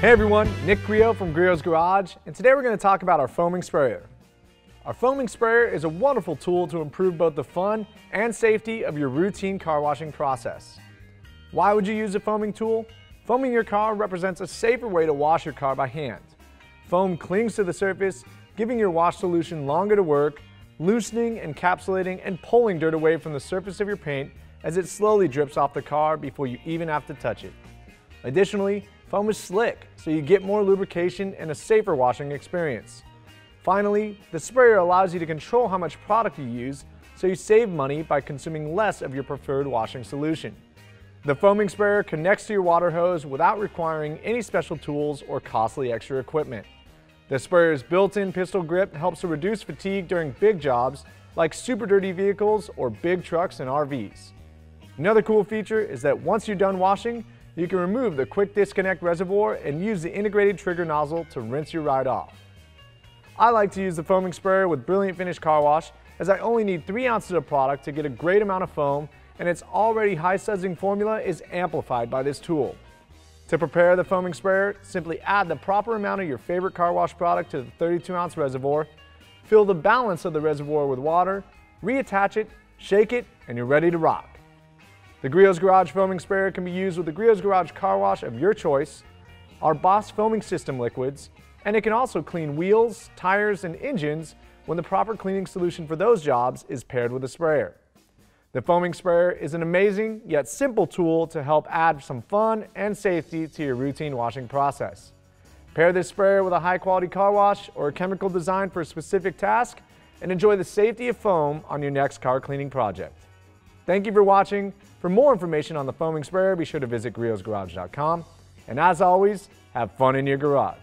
Hey everyone, Nick Griot from Griot's Garage, and today we're going to talk about our foaming sprayer. Our foaming sprayer is a wonderful tool to improve both the fun and safety of your routine car washing process. Why would you use a foaming tool? Foaming your car represents a safer way to wash your car by hand. Foam clings to the surface, giving your wash solution longer to work, loosening, encapsulating, and pulling dirt away from the surface of your paint as it slowly drips off the car before you even have to touch it. Additionally, foam is slick, so you get more lubrication and a safer washing experience. Finally, the sprayer allows you to control how much product you use, so you save money by consuming less of your preferred washing solution. The foaming sprayer connects to your water hose without requiring any special tools or costly extra equipment. The sprayer's built-in pistol grip helps to reduce fatigue during big jobs like super dirty vehicles or big trucks and RVs. Another cool feature is that once you're done washing, you can remove the quick disconnect reservoir and use the integrated trigger nozzle to rinse your ride off. I like to use the foaming sprayer with Brilliant Finish Car Wash as I only need 3 ounces of product to get a great amount of foam and its already high sudsing formula is amplified by this tool. To prepare the foaming sprayer, simply add the proper amount of your favorite car wash product to the 32 ounce reservoir, fill the balance of the reservoir with water, reattach it, shake it, and you're ready to rock. The Griot's Garage foaming sprayer can be used with the Griot's Garage car wash of your choice, our Boss foaming system liquids, and it can also clean wheels, tires, and engines when the proper cleaning solution for those jobs is paired with a sprayer. The foaming sprayer is an amazing yet simple tool to help add some fun and safety to your routine washing process. Pair this sprayer with a high quality car wash or a chemical designed for a specific task and enjoy the safety of foam on your next car cleaning project. Thank you for watching. For more information on the foaming sprayer, be sure to visit griotsgarage.com. And as always, have fun in your garage.